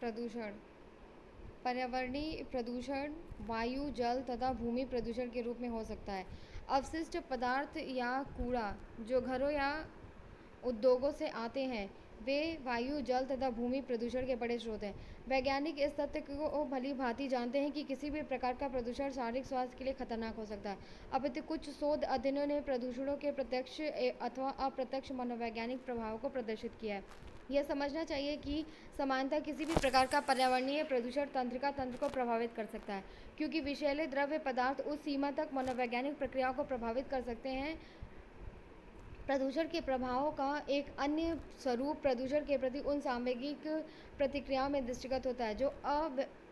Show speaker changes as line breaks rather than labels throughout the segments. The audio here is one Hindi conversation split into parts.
प्रदूषण। पर्यावरणीय प्रदूषण, वायु, जल तथा भूमि प्रदूषण के रूप में हो सकता है। अवशिष्ट पदार्थ या कूड़ा जो घरों या उद्योगों से आते हैं वे वायु, जल तथा भूमि प्रदूषण के बड़े स्रोत हैं। वैज्ञानिक इस तथ्य को भली भांति जानते हैं कि किसी भी प्रकार का प्रदूषण शारीरिक स्वास्थ्य के लिए खतरनाक हो सकता है। अपितु कुछ शोध अध्ययनों ने प्रदूषणों के प्रत्यक्ष अथवा अप्रत्यक्ष मनोवैज्ञानिक प्रभाव को प्रदर्शित किया है। यह समझना चाहिए कि समानता किसी भी प्रकार का पर्यावरणीय प्रदूषण तंत्रिका तंत्र को प्रभावित कर सकता है, क्योंकि विषैले द्रव्य पदार्थ उस सीमा तक मनोवैज्ञानिक प्रक्रियाओं को प्रभावित कर सकते हैं प्रदूषण के प्रभावों का एक अन्य स्वरूप प्रदूषण के प्रति उन सामयिक प्रतिक्रियाओं में दृष्टिगत होता है, जो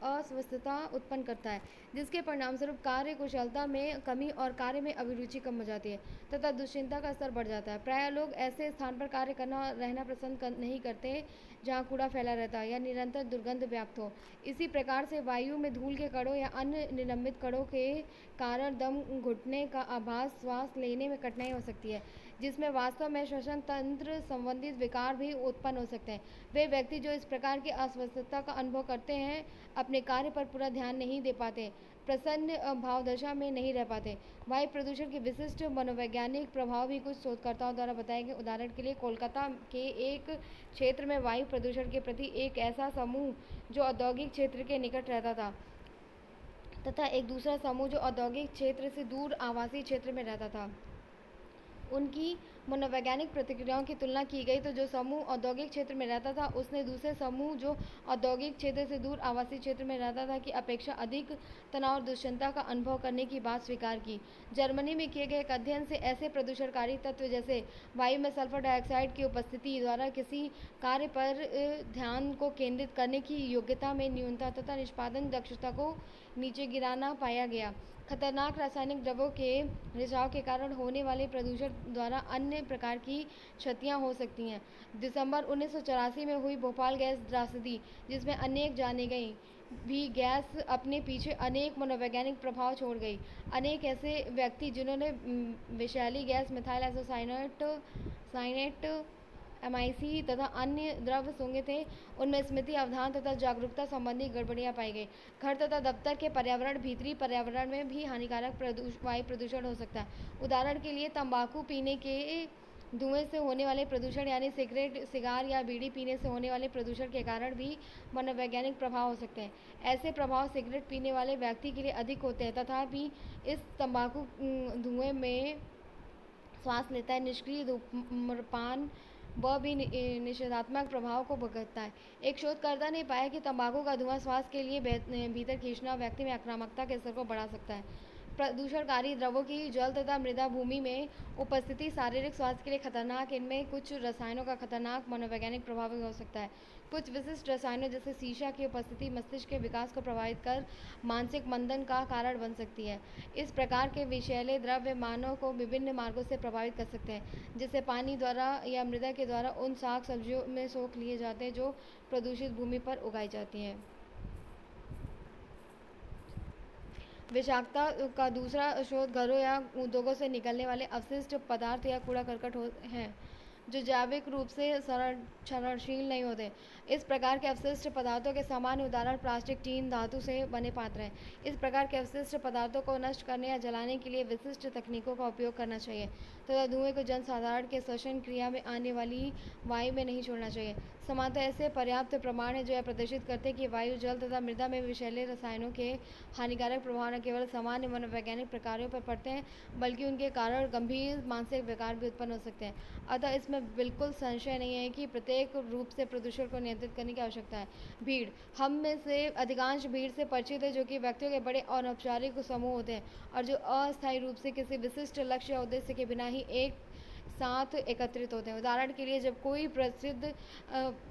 अस्वस्थता उत्पन्न करता है जिसके परिणामस्वरूप कार्य कुशलता में कमी और कार्य में अभिरुचि कम हो जाती है तथा दुश्चिंता का स्तर बढ़ जाता है। प्राय लोग ऐसे स्थान पर कार्य करना रहना पसंद कर, नहीं करते जहाँ कूड़ा फैला रहता है या निरंतर दुर्गंध व्याप्त हो। इसी प्रकार से वायु में धूल के कड़ों या अन्य निलंबित कड़ों के कारण दम घुटने का आभास श्वास लेने में कठिनाई हो सकती है जिसमें वास्तव में श्वसन तंत्र संबंधित विकार भी उत्पन्न हो सकते हैं। वे व्यक्ति जो इस प्रकार की अस्वस्थता का अनुभव करते हैं अपने कार्य पर पूरा ध्यान नहीं दे पाते, प्रसन्न भावदशा में नहीं रह पाते। वायु प्रदूषण के विशिष्ट मनोवैज्ञानिक प्रभाव भी कुछ शोधकर्ताओं द्वारा बताए गए। उदाहरण के लिए, कोलकाता के एक क्षेत्र में वायु प्रदूषण के प्रति एक ऐसा समूह जो औद्योगिक क्षेत्र के निकट रहता था तथा एक दूसरा समूह जो औद्योगिक क्षेत्र से दूर आवासीय क्षेत्र में रहता था। उनकी मनोवैज्ञानिक प्रतिक्रियाओं की तुलना की गई तो जो समूह औद्योगिक क्षेत्र में रहता था, उसने दूसरे समूह जो औद्योगिक क्षेत्र से दूर आवासीय क्षेत्र में रहता था की अपेक्षा अधिक तनाव और दुष्चंता का अनुभव करने की बात स्वीकार की। जर्मनी में किए गए एक अध्ययन से ऐसे प्रदूषणकारी तत्व जैसे वायु में सल्फ़र डाइऑक्साइड की उपस्थिति द्वारा किसी कार्य पर ध्यान को केंद्रित करने की योग्यता में न्यूनता तथा निष्पादन दक्षता को नीचे गिराना पाया गया। खतरनाक रासायनिक द्रव्यों के रिसाव के कारण होने वाले प्रदूषण द्वारा अन्य प्रकार की क्षतियाँ हो सकती हैं। दिसंबर उन्नीस सौ चौरासी में हुई भोपाल गैस त्रासदी, जिसमें अनेक जाने गई। भी गैस अपने पीछे अनेक मनोवैज्ञानिक प्रभाव छोड़ गई। अनेक ऐसे व्यक्ति जिन्होंने विषैली gas methyl isocyanate, cyanate MIC तथा अन्य द्रव्य सूँगे थे, उनमें स्मृति अवधान तथा जागरूकता संबंधी गड़बड़ियाँ पाई गई। घर तथा दफ्तर के पर्यावरण, भीतरी पर्यावरण में भी हानिकारक वायु प्रदूषण हो सकता है। उदाहरण के लिए, तंबाकू पीने के धुएँ से होने वाले प्रदूषण यानी सिगरेट, सिगार या बीड़ी पीने से होने वाले प्रदूषण के कारण भी मनोवैज्ञानिक प्रभाव हो सकते हैं। ऐसे प्रभाव सिगरेट पीने वाले व्यक्ति के लिए अधिक होते हैं तथापि इस तंबाकू धुएँ में श्वास लेता है। निष्क्रिय धूम्रपान वह भी निषेधात्मक प्रभाव को भुगतता है। एक शोधकर्ता ने पाया कि तंबाकू का धुआँ स्वास्थ्य के लिए भीतर खींचना व्यक्ति में आक्रामकता के स्तर को बढ़ा सकता है। प्रदूषणकारी द्रवों की जल तथा मृदा भूमि में उपस्थिति, शारीरिक स्वास्थ्य के लिए खतरनाक, इनमें कुछ रसायनों का खतरनाक मनोवैज्ञानिक प्रभाव हो सकता है। कुछ विशिष्ट रसायनों जैसे शीशा की उपस्थिति मस्तिष्क के विकास को प्रभावित कर मानसिक मंदन का कारण बन सकती है। इस प्रकार के विषैले द्रव्य मानव को विभिन्न मार्गों से प्रभावित कर सकते हैं जैसे पानी द्वारा या मृदा के द्वारा उन साग सब्जियों में सोख लिए जाते हैं जो प्रदूषित भूमि पर उगाई जाती हैं। विषाक्तता का दूसरा स्रोत घरों या उद्योगों से निकलने वाले अवशिष्ट पदार्थ या कूड़ा करकट हो, हैं, जो जैविक रूप से संरक्षणशील नहीं होते। इस प्रकार के अवशिष्ट पदार्थों के सामान्य उदाहरण प्लास्टिक, टीन, धातु से बने पात्र हैं। इस प्रकार के अवशिष्ट पदार्थों को नष्ट करने या जलाने के लिए विशिष्ट तकनीकों का उपयोग करना चाहिए। तथा तो धुएँ को जनसाधारण के श्वसन क्रिया में आने वाली वायु में नहीं छोड़ना चाहिए। समानता ऐसे पर्याप्त प्रमाण है जो यह प्रदर्शित करते हैं कि वायु, जल तथा मृदा में विषैले रसायनों के हानिकारक प्रभाव न केवल सामान्य मनोवैज्ञानिक प्रकारों पर पड़ते हैं, बल्कि उनके कारण गंभीर मानसिक विकार भी उत्पन्न हो सकते हैं। अतः इसमें बिल्कुल संशय नहीं है कि प्रत्येक रूप से प्रदूषण को नियंत्रित करने की आवश्यकता है। भीड़, हम में से अधिकांश भीड़ से परिचित है जो कि व्यक्तियों के बड़े अनौपचारिक समूह होते हैं और जो अस्थायी रूप से किसी विशिष्ट लक्ष्य या उद्देश्य के बिना ही एक साथ एकत्रित होते हैं। उदाहरण के लिए जब कोई प्रसिद्ध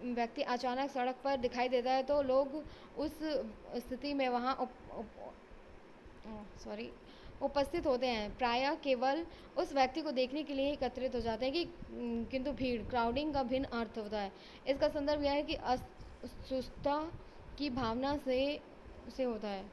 व्यक्ति अचानक सड़क पर दिखाई देता है तो लोग उस स्थिति में वहाँ सॉरी उपस्थित होते हैं। प्रायः केवल उस व्यक्ति को देखने के लिए एकत्रित हो जाते हैं कि किंतु भीड़ क्राउडिंग का भिन्न अर्थ होता है। इसका संदर्भ यह है कि असुस्थता की भावना से से होता है।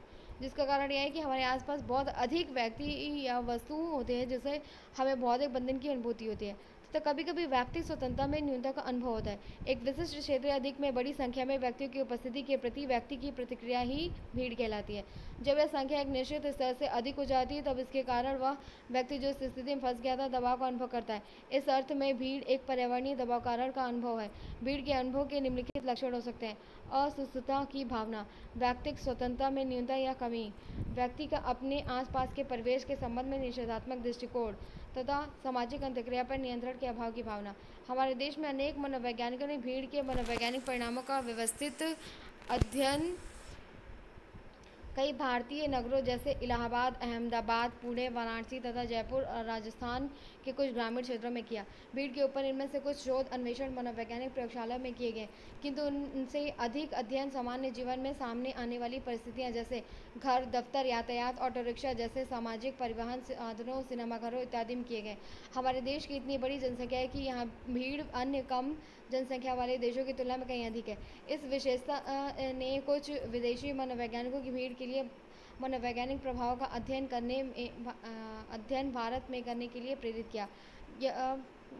जिसका कारण यह है कि हमारे आसपास बहुत अधिक व्यक्ति या वस्तु होते हैं जिससे हमें बहुत एक बंधन की अनुभूति होती है। तो कभी कभी व्यक्ति स्वतंत्रता में न्यूनता का अनुभव होता है। एक विशिष्ट क्षेत्र अधिक में बड़ी संख्या में व्यक्तियों की उपस्थिति के प्रति व्यक्ति की प्रतिक्रिया ही भीड़ कहलाती है। जब यह संख्या एक निश्चित स्तर से अधिक हो जाती है, तब इसके कारण वह व्यक्ति जो स्थिति में फंस गया था, दबाव का अनुभव करता है। इस अर्थ में भीड़ एक पर्यावरणीय दबाव कारण का अनुभव है। भीड़ के अनुभव के निम्नलिखित लक्षण हो सकते हैं। असुस्थता की भावना, व्यक्तिक स्वतंत्रता में न्यूनता या कमी, व्यक्ति का अपने आसपास के परिवेश के संबंध में निषेधात्मक दृष्टिकोण तथा सामाजिक अंतक्रिया पर नियंत्रण के अभाव की भावना। हमारे देश में अनेक मनोवैज्ञानिकों ने भीड़ के मनोवैज्ञानिक परिणामों का व्यवस्थित अध्ययन कई भारतीय नगरों जैसे इलाहाबाद, अहमदाबाद, पुणे, वाराणसी तथा जयपुर और राजस्थान के कुछ ग्रामीण क्षेत्रों में किया। भीड़ के ऊपर इनमें से कुछ शोध, अन्वेषण, मनोवैज्ञानिक प्रयोगशाला में किए गए। किंतु उनसे अधिक अध्ययन सामान्य जीवन में सामने आने वाली परिस्थितियाँ जैसे घर, दफ्तर, यातायात ऑटो रिक्शा जैसे सामाजिक परिवहन साधनों सिनेमाघरों इत्यादि में किए गए। हमारे देश की इतनी बड़ी जनसंख्या है कि यहाँ भीड़ अन्य कम जनसंख्या वाले देशों की तुलना में कहीं अधिक है। इस विशेषता ने कुछ विदेशी मनोवैज्ञानिकों की भीड़ के लिए मनोवैज्ञानिक प्रभाव का अध्ययन करने में अध्ययन भारत में करने के लिए प्रेरित किया।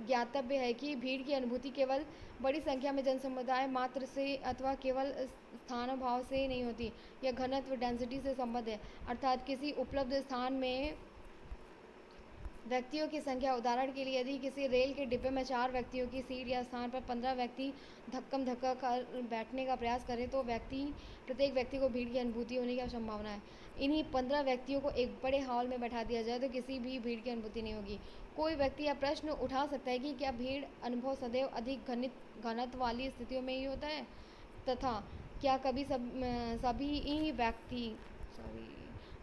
ज्ञातव्य है कि भीड़ की अनुभूति केवल बड़ी संख्या में जनसमुदाय मात्र से अथवा केवल स्थान, भाव से नहीं होती। यह घनत्व डेंसिटी से संबद्ध है। अर्थात किसी उपलब्ध स्थान में व्यक्तियों की संख्या। उदाहरण के लिए, यदि किसी रेल के डिब्बे में चार व्यक्तियों की सीट या स्थान पर पंद्रह व्यक्ति धक्कम धक्का कर बैठने का प्रयास करें तो व्यक्ति, प्रत्येक व्यक्ति को भीड़ की अनुभूति होने की संभावना है। इन्हीं पंद्रह व्यक्तियों को एक बड़े हॉल में बैठा दिया जाए तो किसी भी भीड़ की अनुभूति नहीं होगी। कोई व्यक्ति यह प्रश्न उठा सकता है कि क्या भीड़ अनुभव सदैव अधिक घनित, घनत्व वाली स्थितियों में ही होता है? तथा क्या कभी सब सभी व्यक्ति सॉरी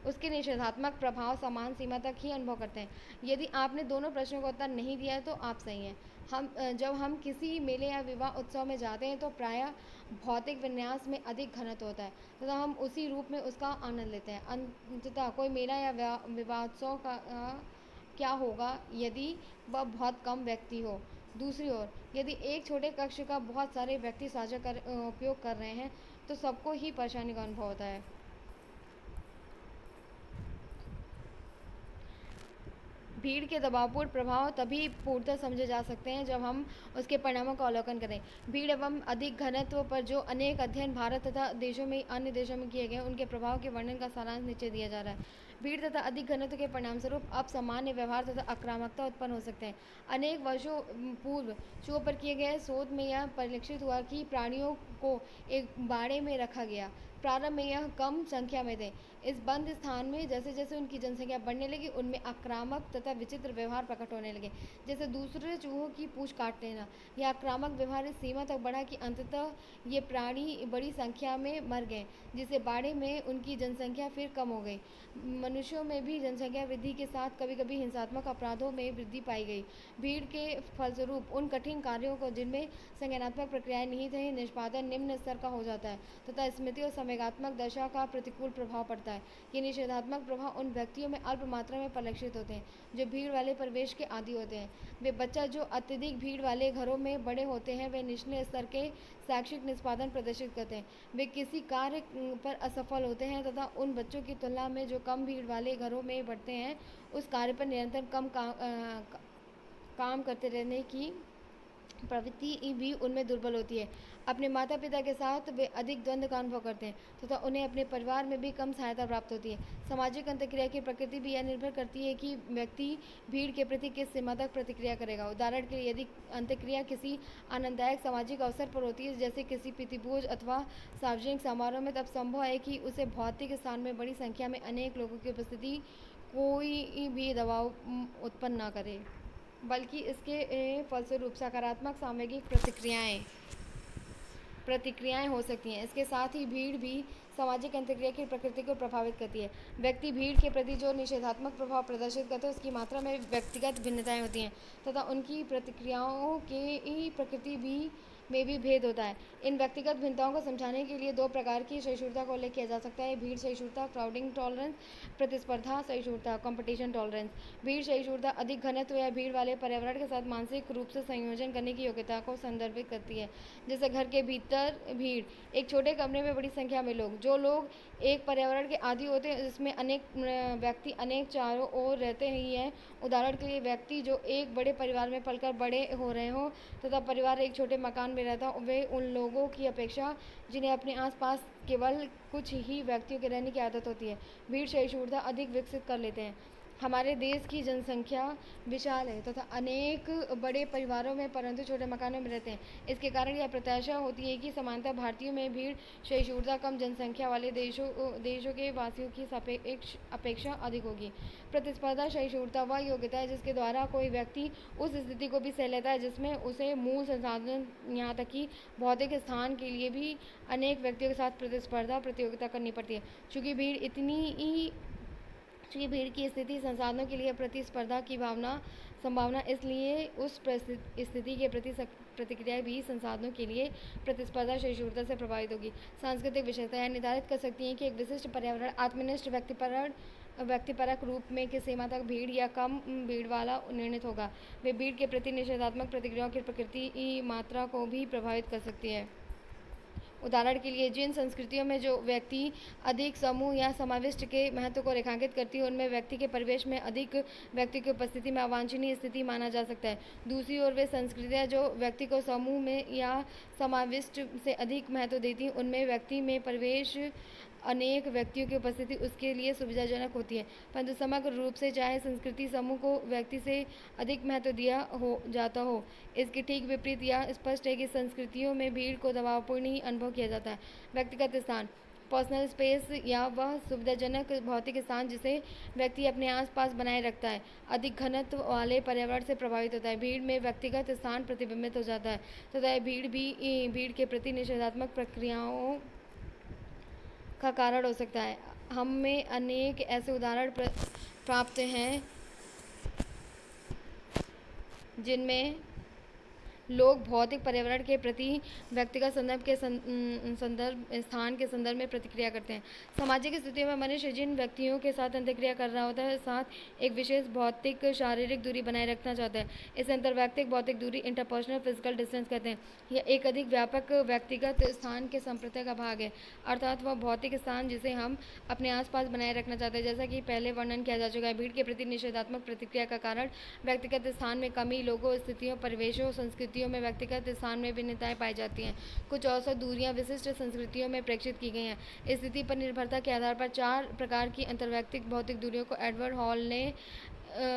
उसके निषेधात्मक प्रभाव समान सीमा तक ही अनुभव करते हैं। यदि आपने दोनों प्रश्नों का उत्तर नहीं दिया है तो आप सही हैं। हम जब हम किसी मेले या विवाह उत्सव में जाते हैं तो प्रायः भौतिक विन्यास में अधिक घनत्व होता है तथा तो हम उसी रूप में उसका आनंद लेते हैं। अंततः कोई मेला या विवाह उत्सव का आ, क्या होगा यदि वह बहुत कम व्यक्ति हो? दूसरी ओर यदि एक छोटे कक्ष का बहुत सारे व्यक्ति साझा कर उपयोग कर रहे हैं तो सबको ही परेशानी का अनुभव होता है। भीड़ के दबावपूर्ण प्रभाव तभी पूर्णतः समझे जा सकते हैं जब हम उसके परिणामों का अवलोकन करें। भीड़ एवं अधिक घनत्व पर जो अनेक अध्ययन भारत तथा देशों में अन्य देशों में किए गए उनके प्रभाव के वर्णन का सारांश नीचे दिया जा रहा है। भीड़ तथा अधिक घनत्व के परिणामस्वरूप अब सामान्य व्यवहार तथा आक्रामकता उत्पन्न हो सकते हैं। अनेक वर्षों पूर्व शो पर किए गए शोध में यह परिलक्षित हुआ कि प्राणियों को एक बाड़े में रखा गया। प्रारंभ में यह कम संख्या में थे। इस बंद स्थान में जैसे जैसे उनकी जनसंख्या बढ़ने लगी, उनमें आक्रामक तथा विचित्र व्यवहार प्रकट होने लगे। जैसे दूसरे चूहों की पूछ काट लेना। यह आक्रामक व्यवहार इस सीमा तक बढ़ा कि अंततः ये प्राणी बड़ी संख्या में मर गए जिससे बाड़े में उनकी जनसंख्या फिर कम हो गई। मनुष्यों में भी जनसंख्या वृद्धि के साथ कभी कभी हिंसात्मक अपराधों में वृद्धि पाई गई। भीड़ के फलस्वरूप उन कठिन कार्यों को जिनमें संज्ञानात्मक प्रक्रियाएँ निहित हैं निष्पादन निम्न स्तर का हो जाता है, तथा स्मृति और संवेगात्मक दशा का प्रतिकूल प्रभाव पड़ता है। ये निषेधात्मक प्रभाव उन व्यक्तियों में अल्प मात्रा में परिलक्षित होते हैं, जो भीड़ वाले परिवेश के आदि होते हैं। वे बच्चा जो अत्यधिक भीड़ वाले घरों में बड़े होते हैं, वे निचले स्तर के शैक्षिक निष्पादन प्रदर्शित करते हैं। वे किसी कार्य पर असफल होते हैं तथा उन बच्चों की तुलना में जो कम भीड़ वाले घरों में बढ़ते हैं, उस कार्य पर निरंतर कम काम करते रहने की प्रवृत्ति भी उनमें दुर्बल होती है। अपने माता पिता के साथ वे अधिक द्वंद्व का अनुभव करते हैं, तथा तो उन्हें अपने परिवार में भी कम सहायता प्राप्त होती है। सामाजिक अंतक्रिया की प्रकृति भी यह निर्भर करती है कि व्यक्ति भीड़ के प्रति किस सीमा तक प्रतिक्रिया करेगा। उदाहरण के लिए, यदि अंतक्रिया किसी आनंददायक सामाजिक अवसर पर होती है, जैसे किसी प्रतिभोज अथवा सार्वजनिक समारोह में, तब संभव है कि उसे भौतिक स्थान में बड़ी संख्या में अनेक लोगों की उपस्थिति कोई भी दबाव उत्पन्न ना करे, बल्कि इसके फलस्वरूप सकारात्मक सामूहिक प्रतिक्रियाएँ प्रतिक्रियाएँ हो सकती हैं। इसके साथ ही भीड़ भी सामाजिक अंतक्रिया की प्रकृति को प्रभावित करती है। व्यक्ति भीड़ के प्रति जो निषेधात्मक प्रभाव प्रदर्शित करते हैं, उसकी मात्रा में व्यक्तिगत भिन्नताएँ होती हैं तथा उनकी प्रतिक्रियाओं की प्रकृति भी में भी भेद होता है। इन व्यक्तिगत भिन्नताओं को समझाने के लिए दो प्रकार की सहिष्णुता का उल्लेख किया जा सकता है। भीड़ सहिष्णुता क्राउडिंग टॉलरेंस प्रतिस्पर्धा सहिष्णुता कंपटीशन टॉलरेंस भीड़ सहिष्णुता अधिक घनत्व या भीड़ वाले पर्यावरण के साथ मानसिक रूप से संयोजन करने की योग्यता को संदर्भित करती है। जैसे घर के भीतर भीड़, एक छोटे कमरे में बड़ी संख्या में लोग। जो लोग एक पर्यावरण के आदि होते हैं, जिसमें अनेक व्यक्ति अनेक चारों ओर रहते ही हैं। उदाहरण के लिए व्यक्ति जो एक बड़े परिवार में पलकर बड़े हो रहे हों, तथा परिवार एक छोटे मकान में रहता वे उन लोगों की अपेक्षा जिन्हें अपने आसपास केवल कुछ ही व्यक्तियों के रहने की आदत होती है, भीड़ सहिष्णुता अधिक विकसित कर लेते हैं। हमारे देश की जनसंख्या विशाल है तथा अनेक बड़े परिवारों में परंतु छोटे मकानों में रहते हैं। इसके कारण यह प्रत्याशा होती है कि समानता भारतीयों में भीड़ सहिष्णुता कम जनसंख्या वाले देशों देशों के वासियों की सापेक्ष, अपेक्षा अधिक होगी। प्रतिस्पर्धा, सहिष्णुता वह योग्यता है जिसके द्वारा कोई व्यक्ति उस स्थिति को भी सह लेता है जिसमें उसे मूल संसाधन यहाँ तक कि भौतिक स्थान के लिए भी अनेक व्यक्तियों के साथ प्रतिस्पर्धा, प्रतियोगिता करनी पड़ती है। चूँकि भीड़ इतनी ही की भीड़ की स्थिति, संसाधनों के लिए प्रतिस्पर्धा की भावना, संभावना, इसलिए उस स्थिति के प्रति प्रतिक्रिया भी संसाधनों के लिए प्रतिस्पर्धा सहिष्णुता से प्रभावित होगी। सांस्कृतिक विशेषताएँ निर्धारित कर सकती हैं कि एक विशिष्ट पर्यावरण, आत्मनिष्ठ व्यक्तिपरण, व्यक्तिपरक रूप में किस सीमा तक भीड़ या कम भीड़ वाला निर्णित होगा। वे भीड़ के प्रति निषेधात्मक प्रतिक्रियाओं की प्रकृति मात्रा को भी प्रभावित कर सकती है। उदाहरण के लिए जिन संस्कृतियों में जो व्यक्ति अधिक समूह या समाविष्ट के महत्व को रेखांकित करती है, उनमें व्यक्ति के परिवेश में अधिक व्यक्ति की उपस्थिति में अवांछनीय स्थिति माना जा सकता है। दूसरी ओर वे संस्कृतियाँ जो व्यक्ति को समूह में या समाविष्ट से अधिक महत्व देती हैं, उनमें व्यक्ति में प्रवेश अनेक व्यक्तियों की उपस्थिति उसके लिए सुविधाजनक होती है। परंतु समग्र रूप से चाहे संस्कृति समूह को व्यक्ति से अधिक महत्व दिया हो, जाता हो, इसके ठीक विपरीत यह स्पष्ट है कि संस्कृतियों में भीड़ को दबावपूर्ण ही अनुभव किया जाता है। व्यक्तिगत स्थान पर्सनल स्पेस या वह सुविधाजनक भौतिक स्थान जिसे व्यक्ति अपने आसपास बनाए रखता है। अधिक घनत्व वाले पर्यावरण से प्रभावित होता है। भीड़ में व्यक्तिगत स्थान प्रतिबिंबित हो जाता है। तथा तो भीड़ भी, भीड़ के प्रति निषेधात्मक प्रक्रियाओं का कारण हो सकता है। हम में अनेक ऐसे उदाहरण प्राप्त हैं जिनमें लोग भौतिक पर्यावरण के प्रति, व्यक्तिगत संदर्भ के संदर्भ, स्थान के संदर्भ में प्रतिक्रिया करते हैं। सामाजिक स्थितियों में मनुष्य जिन व्यक्तियों के साथ अंतक्रिया कर रहा होता है, साथ एक विशेष भौतिक शारीरिक दूरी बनाए रखना चाहता है। इस अंतर्वैक्तिक भौतिक दूरी इंटरपर्सनल फ़िज़िकल डिस्टेंस कहते हैं। यह एक अधिक व्यापक व्यक्तिगत स्थान के संप्रदाय का भाग है। अर्थात वह भौतिक स्थान जिसे हम अपने आसपास बनाए रखना चाहते हैं, जैसा कि पहले वर्णन किया जा चुका है। भीड़ के प्रति निषेधात्मक प्रतिक्रिया का कारण व्यक्तिगत स्थान में कमी, लोगों, स्थितियों, परिवेशों, संस्कृतियों संस्कृतियों में व्यक्तिगत स्थान में भिन्नताएँ पाई जाती हैं। कुछ औसत दूरियाँ विशिष्ट संस्कृतियों में प्रेक्षित की गई हैं। स्थिति पर निर्भरता के आधार पर चार प्रकार की अंतर्वैक्तिक भौतिक दूरियों को एडवर्ड हॉल ने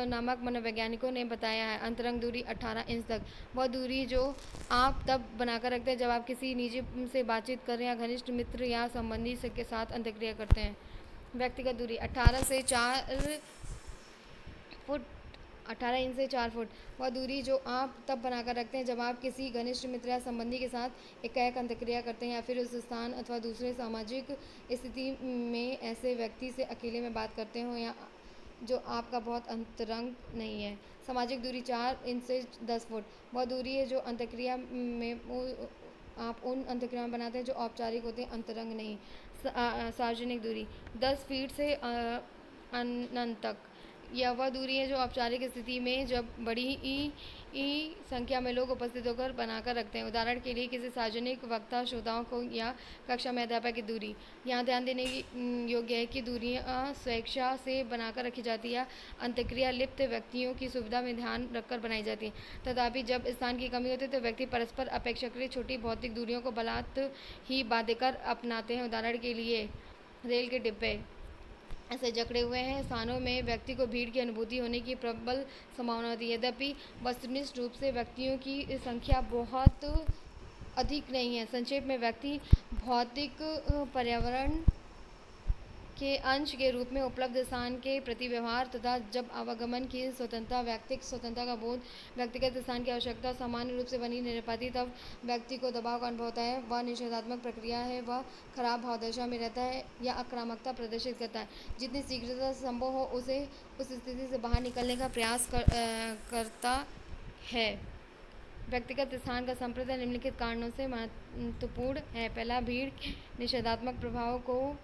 नामक मनोवैज्ञानिकों ने बताया है। अंतरंग दूरी 18 इंच तक। वह दूरी जो आप तब बनाकर रखते हैं जब आप किसी निजी से बातचीत कर रहे हैं घनिष्ठ मित्र या संबंधी के साथ अंतक्रिया करते हैं। व्यक्तिगत दूरी 18 से चार फुट अठारह इंच से चार फुट। वह दूरी जो आप तब बनाकर रखते हैं जब आप किसी घनिष्ठ मित्र या संबंधी के साथ एकाएक अंतक्रिया करते हैं या फिर उस स्थान अथवा दूसरे सामाजिक स्थिति में ऐसे व्यक्ति से अकेले में बात करते हो या जो आपका बहुत अंतरंग नहीं है। सामाजिक दूरी चार इंच से दस फुट। वह दूरी है जो अंतक्रिया में आप उन अंतक्रिया बनाते हैं जो औपचारिक होते हैं, अंतरंग नहीं। सार्वजनिक दूरी। दस फीट से अनंत तक यह वह दूरी है जो औपचारिक स्थिति में जब बड़ी ई ई संख्या में लोग उपस्थित होकर बनाकर रखते हैं। उदाहरण के लिए किसी सार्वजनिक वक्ता, श्रोताओं को या कक्षा में अध्यापक की दूरी। यहाँ ध्यान देने की योग्य है कि दूरियाँ स्वेच्छा से बनाकर रखी जाती है। अंतक्रिया लिप्त व्यक्तियों की सुविधा में ध्यान रखकर बनाई जाती है। तथापि जब स्थान की कमी होती है तो व्यक्ति परस्पर अपेक्षाकृत छोटी भौतिक दूरियों को बलात् ही बाध्यकर अपनाते हैं। उदाहरण के लिए रेल के डिब्बे। ऐसे जकड़े हुए हैं। स्थानों में व्यक्ति को भीड़ की अनुभूति होने की प्रबल संभावना होती है। यद्यपि वस्तुनिष्ठ रूप से व्यक्तियों की संख्या बहुत अधिक नहीं है। संक्षेप में, व्यक्ति भौतिक पर्यावरण के अंश के रूप में उपलब्ध स्थान के प्रति व्यवहार तथा जब आवागमन की स्वतंत्रता व्यक्तिक स्वतंत्रता का बोध व्यक्तिगत स्थान की आवश्यकता सामान्य रूप से बनी नहीं पाती तब व्यक्ति को दबाव का अनुभव होता है। वह निषेधात्मक प्रक्रिया है वह खराब भावदशा में रहता है या आक्रामकता प्रदर्शित करता है। जितनी शीघ्रता संभव हो उसे उस स्थिति से बाहर निकलने का प्रयास कर, आ, करता है। व्यक्तिगत स्थान का संप्रदाय निम्नलिखित कारणों से महत्वपूर्ण है। पहला भीड़ निषेधात्मक प्रभाव को